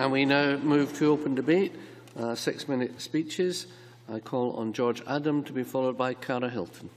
And we now move to open debate. Uh, Six-minute speeches. I call on George Adam to be followed by Cara Hilton.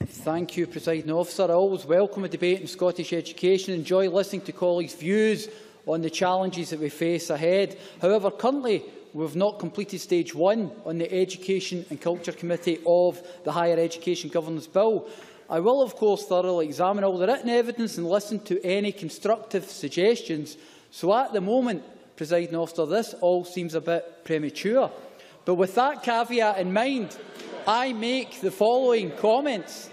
Thank you, Presiding Officer. I always welcome a debate in Scottish education and enjoy listening to colleagues' views on the challenges that we face ahead. However, currently we have not completed stage one on the Education and Culture Committee of the Higher Education Governance Bill. I will, of course, thoroughly examine all the written evidence and listen to any constructive suggestions. So at the moment, Presiding Officer, this all seems a bit premature. But with that caveat in mind, I make the following comments.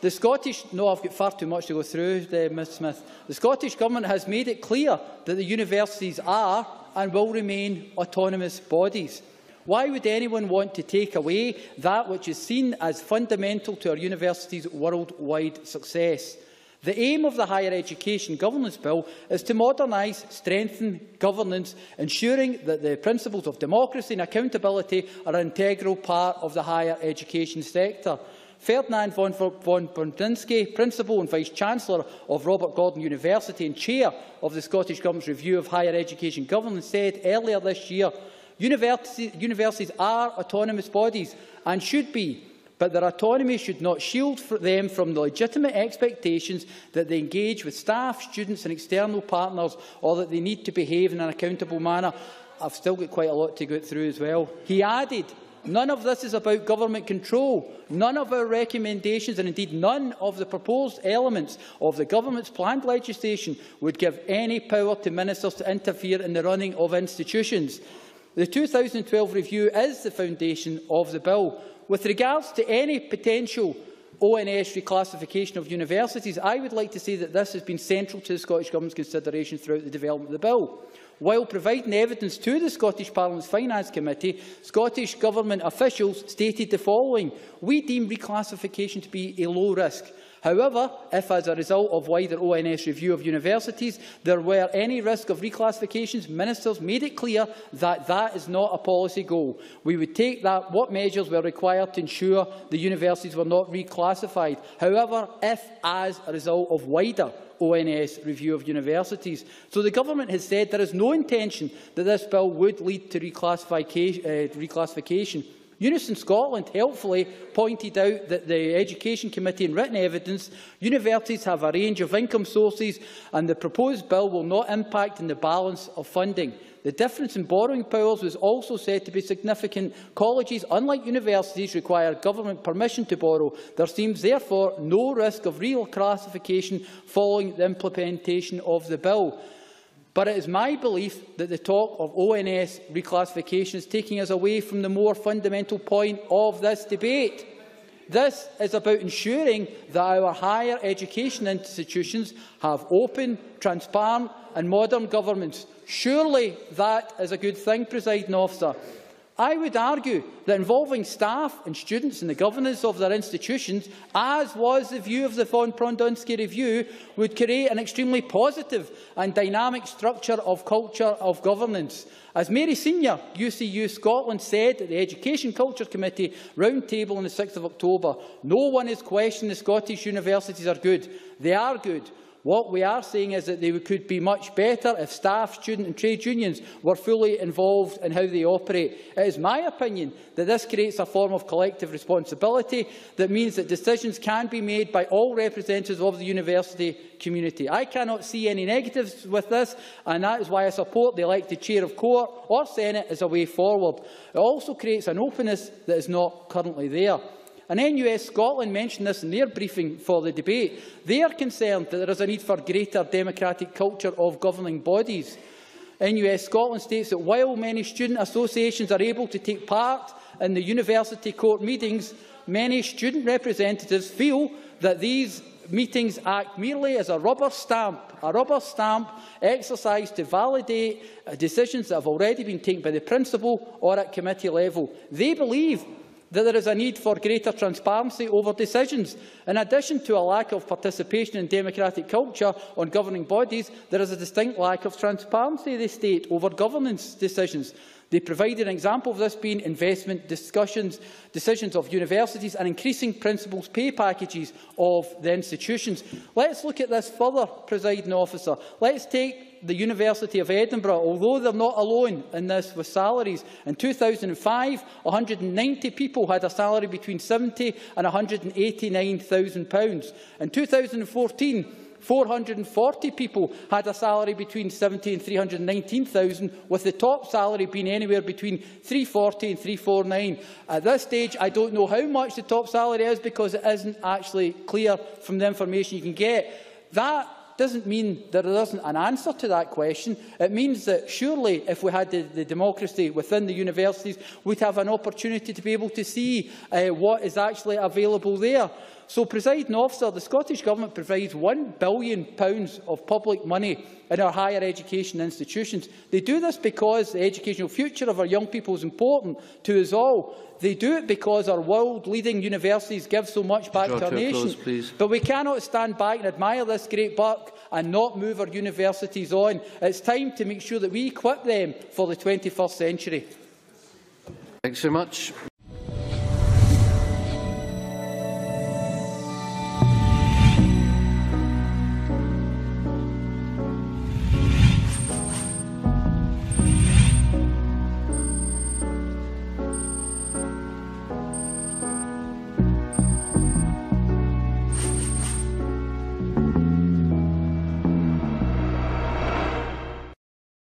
The Scottish, no, I've got far too much to go through, uh, Ms Smith. The Scottish Government has made it clear that the universities are and will remain autonomous bodies. Why would anyone want to take away that which is seen as fundamental to our universities' worldwide success? The aim of the Higher Education Governance Bill is to modernise, strengthen governance, ensuring that the principles of democracy and accountability are an integral part of the higher education sector. Ferdinand von, von Principal and Vice-Chancellor of Robert Gordon University and Chair of the Scottish Government's Review of Higher Education Governance, said earlier this year, University, universities are autonomous bodies and should be but their autonomy should not shield them from the legitimate expectations that they engage with staff, students and external partners or that they need to behave in an accountable manner. I've still got quite a lot to go through as well. He added, none of this is about government control. None of our recommendations, and indeed none of the proposed elements of the government's planned legislation would give any power to ministers to interfere in the running of institutions. The 2012 review is the foundation of the bill. With regards to any potential ONS reclassification of universities, I would like to say that this has been central to the Scottish Government's consideration throughout the development of the bill. While providing evidence to the Scottish Parliament's Finance Committee, Scottish Government officials stated the following. We deem reclassification to be a low risk. However, if as a result of wider ONS review of universities there were any risk of reclassifications, ministers made it clear that that is not a policy goal. We would take that what measures were required to ensure the universities were not reclassified. However, if as a result of wider ONS review of universities. So the Government has said there is no intention that this bill would lead to reclassification. Uh, reclassification. Unison Scotland helpfully pointed out that the Education Committee in written evidence universities have a range of income sources and the proposed bill will not impact on the balance of funding. The difference in borrowing powers was also said to be significant. Colleges, unlike universities, require government permission to borrow. There seems therefore no risk of reclassification following the implementation of the bill. But it is my belief that the talk of ONS reclassification is taking us away from the more fundamental point of this debate. This is about ensuring that our higher education institutions have open, transparent and modern governments. Surely that is a good thing, presiding officer. I would argue that involving staff and students in the governance of their institutions, as was the view of the von Prondzynski Review, would create an extremely positive and dynamic structure of culture of governance. As Mary Senior, UCU Scotland, said at the Education Culture Committee roundtable on the 6th of October, no one is questioning the Scottish universities are good. They are good. What we are saying is that they could be much better if staff, student and trade unions were fully involved in how they operate. It is my opinion that this creates a form of collective responsibility that means that decisions can be made by all representatives of the university community. I cannot see any negatives with this, and that is why I support the elected chair of court or senate as a way forward. It also creates an openness that is not currently there. And NUS Scotland mentioned this in their briefing for the debate. They are concerned that there is a need for greater democratic culture of governing bodies. NUS Scotland states that while many student associations are able to take part in the university court meetings, many student representatives feel that these meetings act merely as a rubber stamp, a rubber stamp exercise to validate decisions that have already been taken by the principal or at committee level. They believe that there is a need for greater transparency over decisions. In addition to a lack of participation in democratic culture on governing bodies, there is a distinct lack of transparency, they state, over governance decisions. They provided an example of this being investment discussions, decisions of universities and increasing principals' pay packages of the institutions. Let's look at this further, presiding officer. Let's take the University of Edinburgh, although they're not alone in this with salaries, in 2005, 190 people had a salary between £70 and £189,000. In 2014, 440 people had a salary between 70 and 319,000, with the top salary being anywhere between 340 and 349. At this stage, I don't know how much the top salary is because it isn't actually clear from the information you can get. That doesn't mean there isn't an answer to that question. It means that surely if we had the, the democracy within the universities, we'd have an opportunity to be able to see uh, what is actually available there. So, presiding officer, the Scottish Government provides £1 billion of public money in our higher education institutions. They do this because the educational future of our young people is important to us all. They do it because our world-leading universities give so much back Draw to our to nation. close. But we cannot stand back and admire this great work and not move our universities on. It's time to make sure that we equip them for the 21st century. Thanks very much.